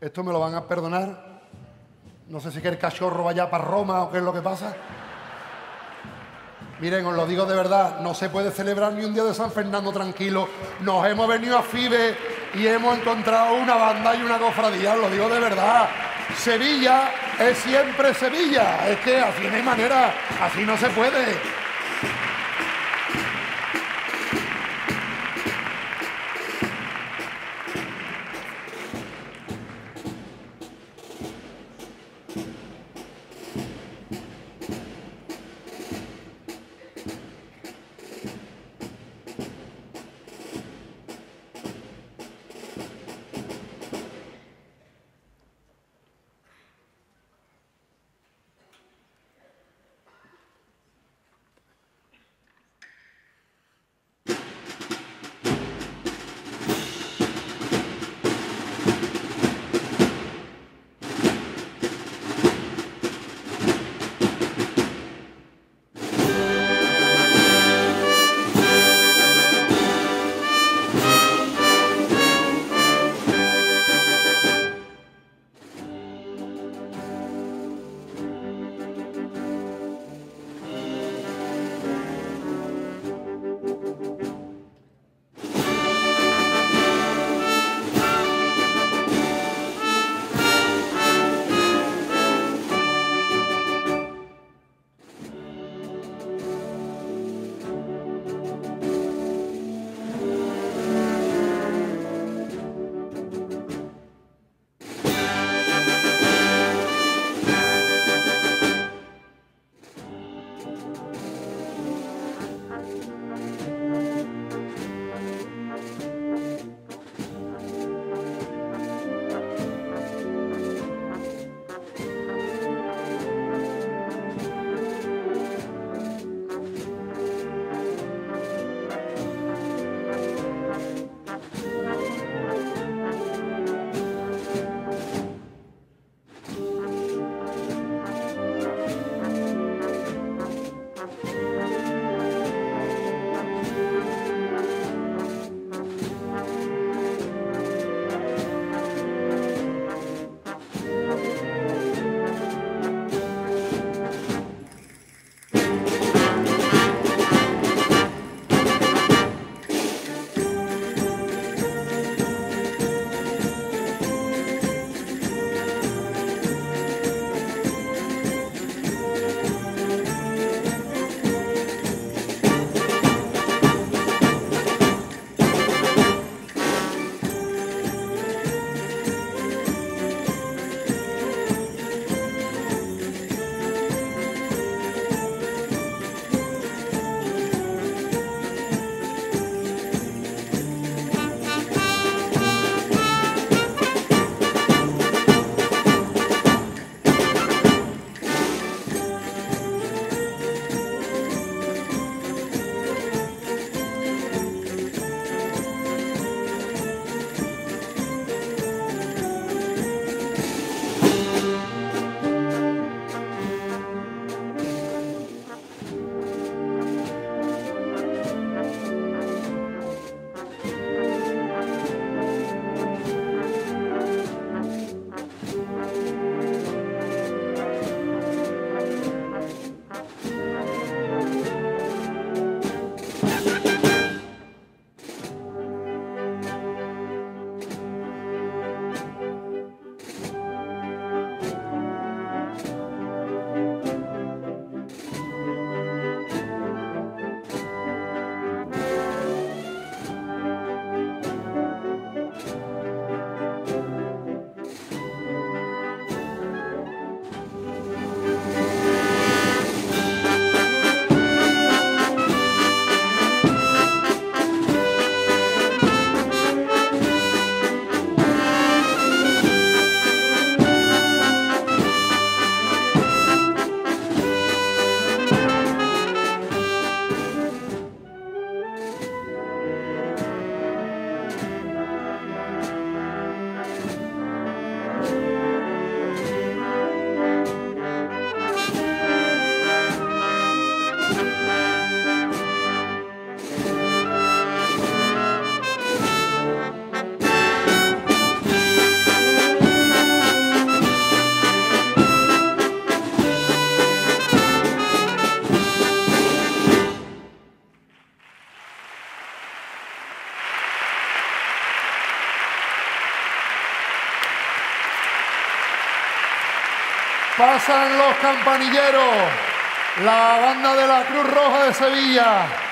Esto me lo van a perdonar. No sé si que el cachorro vaya para Roma o qué es lo que pasa. Miren, os lo digo de verdad, no se puede celebrar ni un día de San Fernando tranquilo. Nos hemos venido a FIBE y hemos encontrado una banda y una cofradía, os lo digo de verdad. Sevilla es siempre Sevilla. Es que así no hay manera, así no se puede. Pasan los campanilleros, la banda de la Cruz Roja de Sevilla.